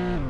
Mm.